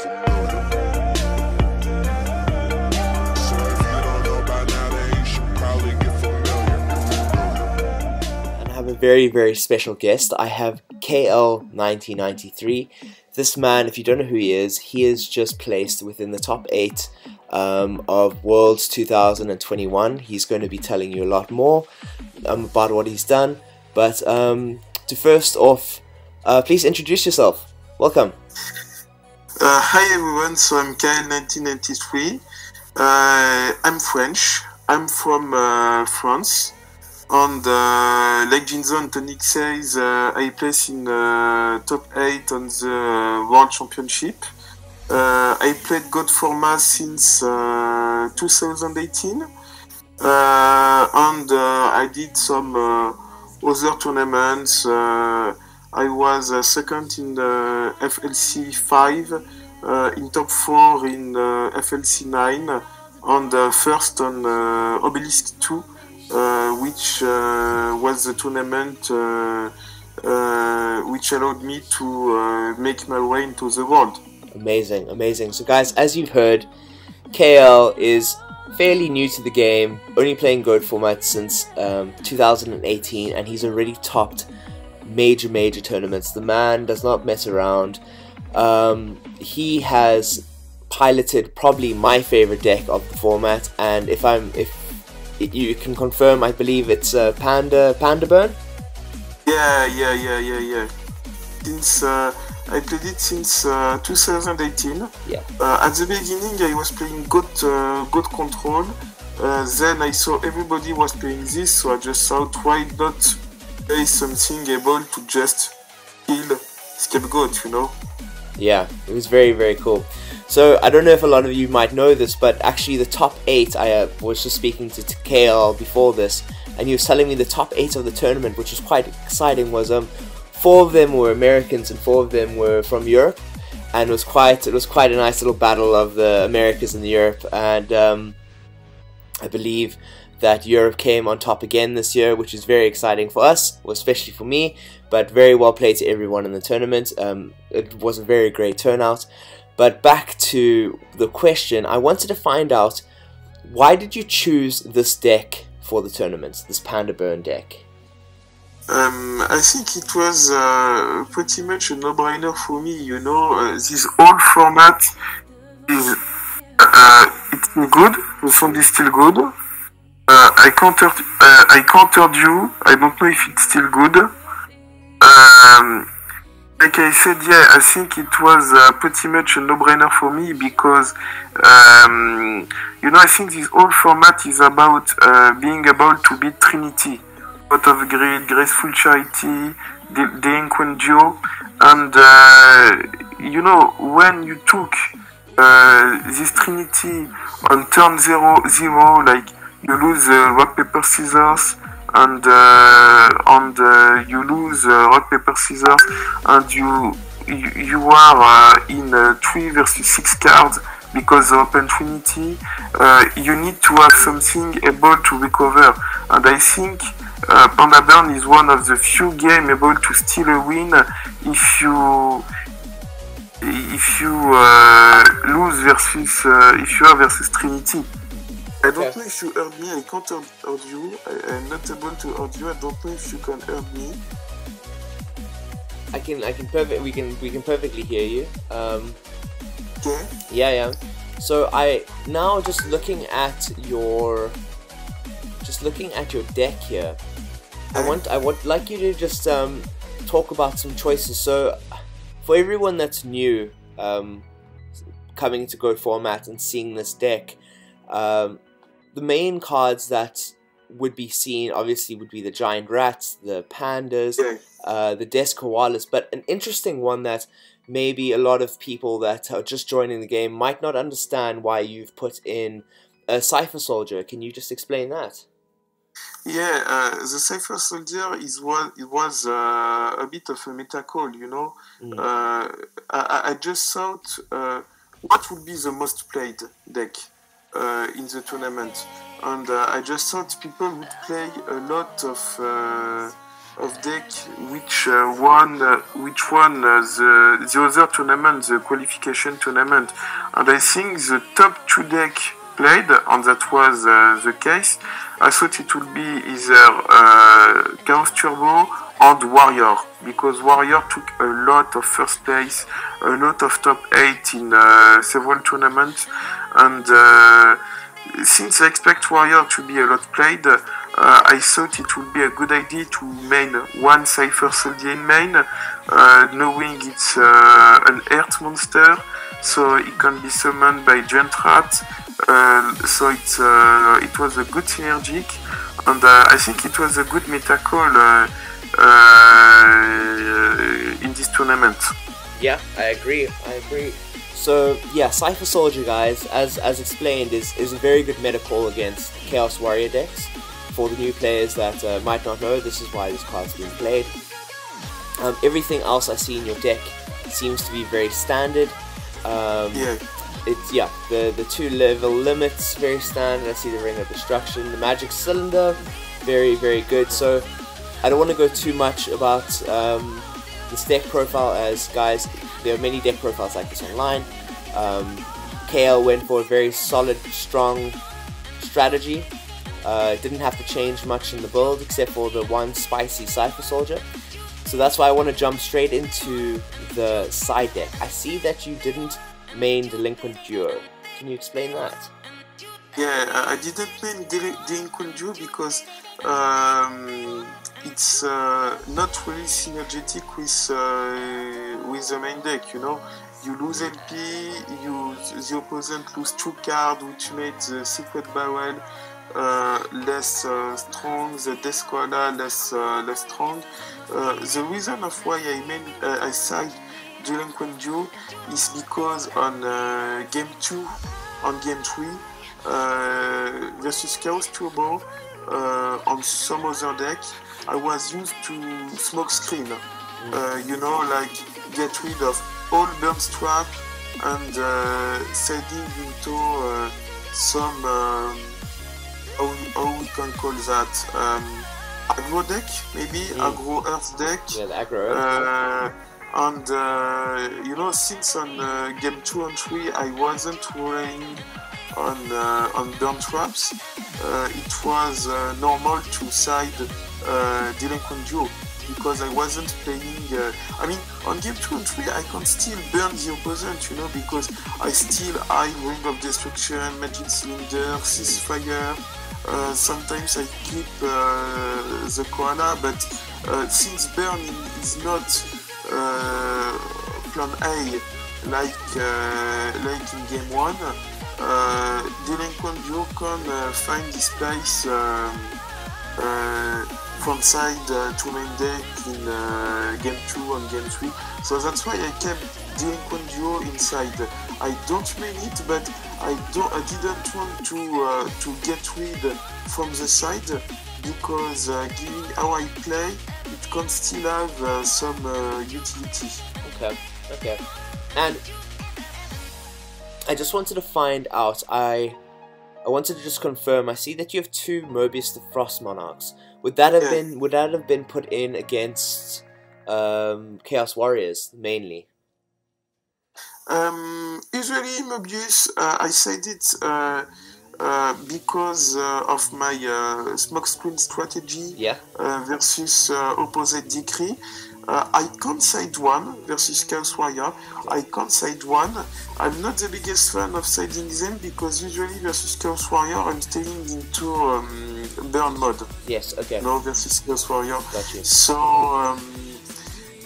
and I have a very, very special guest. I have KL1993. This man, if you don't know who he is, he is just placed within the top 8 um, of Worlds 2021. He's going to be telling you a lot more um, about what he's done. But um, to first off, uh, please introduce yourself. Welcome. Uh, hi everyone, so I'm KL1993. Uh, I'm French. I'm from uh, France. The like Jinzo and Tonic says, uh, I place in uh, top 8 on the World Championship. Uh, I played Goat Format since uh, 2018. Uh, and I did some other tournaments. I was uh, second in the FLC 5, uh, in top 4 in uh, FLC 9, and uh, first on uh, Obelisk 2, uh, which uh, was the tournament uh, uh, which allowed me to uh, make my way into the world. Amazing, amazing. So, guys, as you've heard, KL is fairly new to the game, only playing Goat format since um, 2018, and he's already topped major, major tournaments. The man does not mess around. Um, he has piloted probably my favorite deck of the format, and if I'm if you can confirm, I believe it's uh, Panda Panda Burn. Yeah, yeah, yeah, yeah, yeah. Since uh, I played it since uh, 2018. Yeah. Uh, at the beginning, I was playing Goat, uh, Goat control. Uh, then I saw everybody was playing this, so I just thought, why not play something able to just kill scapegoat, you know? Yeah, it was very, very cool. So I don't know if a lot of you might know this, but actually the top eight, I uh, was just speaking to, KL before this, and he was telling me the top eight of the tournament, which was quite exciting, was um four of them were Americans and four of them were from Europe, and it was quite it was quite a nice little battle of the Americas and the Europe, and um, I believe that Europe came on top again this year, which is very exciting for us, especially for me. But very well played to everyone in the tournament. Um, it was a very great turnout. But back to the question, I wanted to find out why did you choose this deck for the tournament, this Panda Burn deck? Um, I think it was uh, pretty much a no-brainer for me. You know, uh, this old format is uh, it's good. The sound is still good. I countered. Uh, I countered you. I don't know if it's still good. Um, like I said, yeah, I think it was uh, pretty much a no-brainer for me because, um, you know, I think this whole format is about uh, being able to beat Trinity, out of great, Graceful Charity, De- Delinquent Duo, and uh, you know, when you took uh, this Trinity on turn zero zero, like you lose uh, rock paper scissors, and uh, and uh, you lose rock paper scissors, and you you, you are in three versus six cards because of Open Trinity. You need to have something able to recover, and I think. Uh, Panda Burn is one of the few games able to steal a win if you if you uh, lose versus uh, if you are versus Trinity. I don't Okay. know if you heard me. I can't heard, heard you. I, I'm not able to hear you. I don't know if you can hear me. I can I can perfect we can we can perfectly hear you. Um, Okay. Yeah, yeah. So I now just looking at your just looking at your deck here. I want I would like you to just um talk about some choices. So for everyone that's new um coming to Goat format and seeing this deck, um the main cards that would be seen obviously would be the giant rats, the pandas, uh, the Des Koalas, but an interesting one that maybe a lot of people that are just joining the game might not understand why you've put in a Cipher Soldier. Can you just explain that? Yeah, uh, the Cipher Soldier is one. It was uh, a bit of a meta call, you know. Mm. Uh, I, I just thought, uh, what would be the most played deck uh, in the tournament, and uh, I just thought people would play a lot of uh, of deck which uh, won uh, which won uh, the the other tournament, the qualification tournament, and I think the top two deck played, and that was the case. I thought it would be either Chaos Turbo and Warrior because Warrior took a lot of first place, a lot of top eight in uh, several tournaments, and uh, since I expect Warrior to be a lot played, uh, I thought it would be a good idea to main one Cipher Soldier in main, uh, knowing it's uh, an Earth monster, so it can be summoned by Giant Rat. Uh, so it's, it was a good synergic, and I think it was a good meta call uh, in this tournament. Yeah, I agree. I agree. So yeah, Cipher Soldier, guys, as as explained, is is a very good meta call against Chaos Warrior decks. For the new players that uh, might not know, this is why this card's being played. Um, everything else I see in your deck seems to be very standard. Um, Yeah, it's yeah the the two level limits very standard i see the ring of destruction the magic cylinder very very good so i don't want to go too much about um, this deck profile as guys there are many deck profiles like this online um, kl went for a very solid strong strategy uh, didn't have to change much in the build except for the one spicy cipher soldier so that's why I want to jump straight into the side deck. I see that you didn't main Delinquent Duo. Can you explain that? Yeah, I I didn't main Delinquent Duo because um, it's uh, not really synergetic with uh, with the main deck. You know, you lose LP, you the opponent lose two cards, which made the secret barrel uh, less uh, strong, the death less uh, less strong. Uh, the reason of why I uh, I side Delinquent Duo is because on game two, on game three versus Chaos Turbo on some other deck, I was used to smoke screen. Uh, you know, like get rid of all burn trap and uh, sending into uh, some um, how, how we can call that um, aggro deck, maybe Mm. aggro earth deck. Yeah, the aggro. Uh, and uh, you know, since on uh, game two and three, I wasn't relying on uh, on burn traps. Uh, it was uh, normal to side uh, delinquent duo because I wasn't playing. Uh, I mean, on game two and three, I can still burn the opponent, you know, because I still I ring of destruction, magic cylinder, ceasefire. Uh, sometimes I keep uh, the koala, but uh, since burn is not uh, plan A like uh, like in game one, uh, delinquent duo can find this place um, front side uh, to main deck in uh, game two and game three. So that's why I kept delinquent duo inside. I don't mean it, but I don't. I didn't want to uh, to get rid from the side because given how I play, it can still have some utility. Okay, okay. And I just wanted to find out. I I wanted to just confirm. I see that you have two Mobius the Frost Monarchs. Would that have Yeah. been Would that have been put in against um, Chaos Warriors mainly? Um, usually Mobius, uh, I said it uh, uh, because uh, of my uh, smokescreen strategy Yeah. uh, versus uh, opposite decree. Uh, I can't side one versus Chaos Warrior. I can't side one. I'm not the biggest fan of siding them because usually versus Chaos Warrior I'm staying into um, burn mode. Yes. Okay. No versus Chaos Warrior. So, um,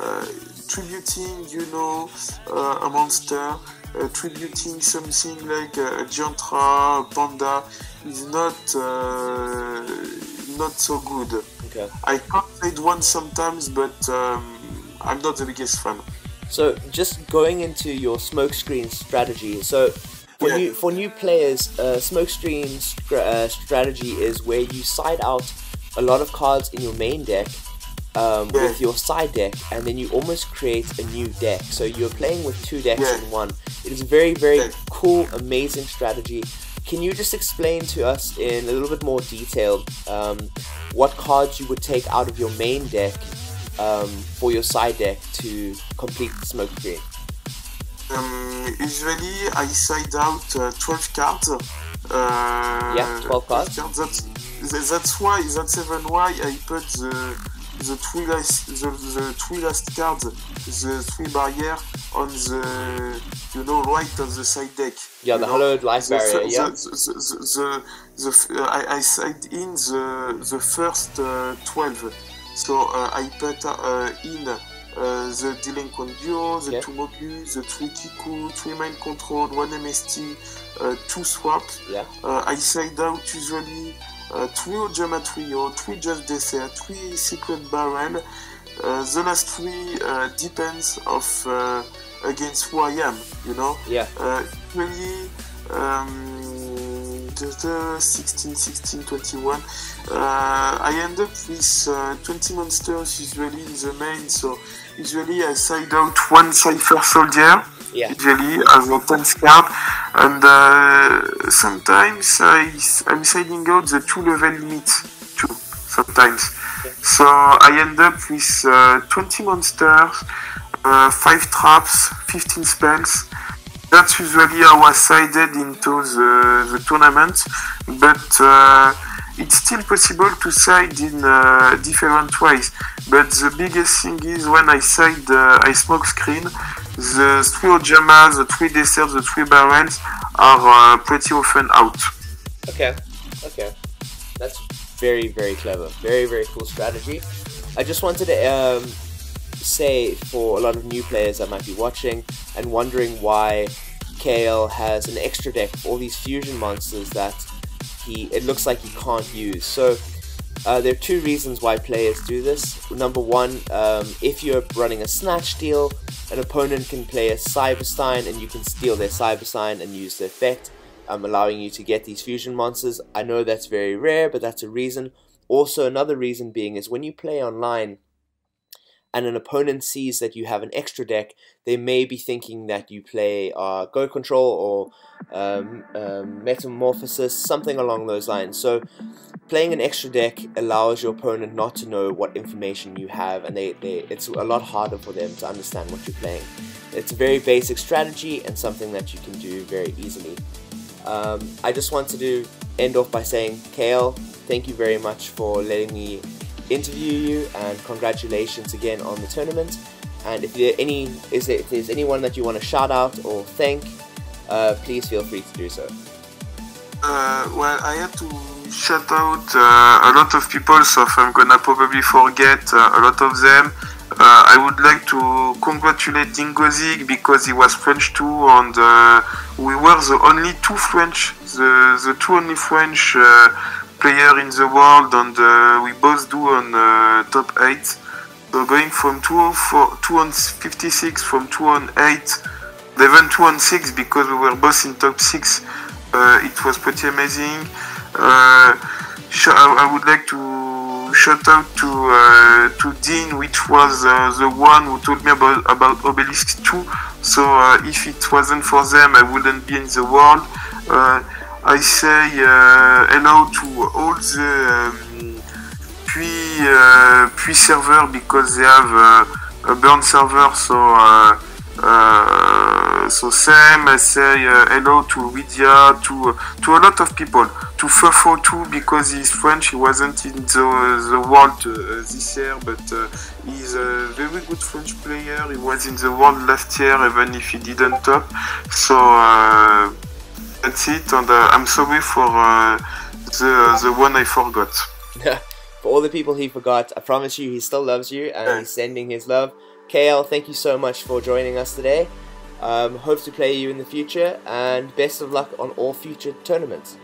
uh, tributing, you know, uh, a monster, uh, tributing something like a, a Giant Rat, Panda, is not uh, not so good. Okay. I can't trade one sometimes, but um, I'm not the biggest fan. So just going into your smokescreen strategy. So for Yeah. new for new players, uh, smokescreen uh, strategy is where you side out a lot of cards in your main deck um, Yeah. with your side deck, and then you almost create a new deck. So you're playing with two decks Yeah. in one. It is a very very Yeah. cool, amazing strategy. can you just explain to us in a little bit more detail um, what cards you would take out of your main deck um, for your side deck to complete the smoke screen? Um, usually I side out uh, 12 cards. Uh, yeah, 12 cards. That's, that's why, that's even why I put the the three last the, the three last cards, the three barrier on the you know right on the side deck. Yeah, the Hallowed Life Barrier. The, yeah. The, the, the, I, I side in the the first uh, twelve, so uh, I put uh, in. Uh, the Delinquent Duo, the yeah. two Mobius, the three Kycoo, three Mind Control, one MST, uh, two Swap. Yeah. Uh, I side out usually uh, three Ojama Trio, three Just Dessert, three Secret Barrel. Uh, the last three uh, depends of uh, against who I am, you know. Yeah. Uh, really, um, the, the 16, 16, 21. Uh, I end up with uh, 20 monsters usually in the main, so usually I side out one Cipher Soldier yeah. usually as a 10th card and uh, sometimes I, I'm siding out the 2 level limit too sometimes. So I end up with uh, 20 monsters uh, 5 traps 15 spells that's usually how I sided into the, the tournament but uh, it's still possible to side in uh, different ways but the biggest thing is when I side uh, I smoke screen the three Ojamas, the three desserts, the three barrels are uh, pretty often out. Okay, okay. That's very, very clever. Very, very cool strategy. I just wanted to um, say for a lot of new players that might be watching and wondering why Kale has an extra deck all these fusion monsters that he it looks like he can't use. So uh, there are two reasons why players do this. Number one, um, if you're running a Snatch Steal, an opponent can play a Cyberstein and you can steal their Cyberstein and use the effect, um, allowing you to get these fusion monsters. I know that's very rare, but that's a reason. Also, another reason being is when you play online, and an opponent sees that you have an extra deck, they may be thinking that you play uh, Goat Control or um, um, Metamorphosis, something along those lines. So, playing an extra deck allows your opponent not to know what information you have, and they, they it's a lot harder for them to understand what you're playing. It's a very basic strategy and something that you can do very easily. Um, I just want to end off by saying, Kale, thank you very much for letting me interview you and congratulations again on the tournament. And if there any is there, if there's anyone that you want to shout out or thank, uh, please feel free to do so. Uh, well, I had to shout out uh, a lot of people, so I'm gonna probably forget uh, a lot of them. Uh, I would like to congratulate Dingozig because he was French too, and uh, we were the only two French, the, the two only French player in the world, and uh, we both do on uh, top 8. So going from 2 on, 2 on 56, from 2 on 8, even 2 on 6 because we were both in top 6. Uh, it was pretty amazing. Uh, I would like to shout out to uh, to Dean, which was uh, the one who told me about about Obelisk 2. So if it wasn't for them, I wouldn't be in the world. I say uh, hello to all the um, Pui, uh, server because they have uh, a burn server so uh, uh, so Sam I say uh, hello to Lydia to to a lot of people to Fufo too because he's French he wasn't in the, the world this year but he's a very good French player he was in the world last year even if he didn't top so that's it, and uh, I'm sorry for uh, the the one I forgot. for all the people he forgot, I promise you, he still loves you, and he's sending his love. KL, thank you so much for joining us today. Um, hope to play you in the future, and best of luck on all future tournaments.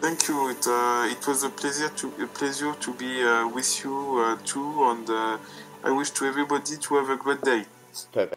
Thank you. It uh, it was a pleasure to a pleasure to be uh, with you uh, too, and I wish to everybody to have a great day. Perfect.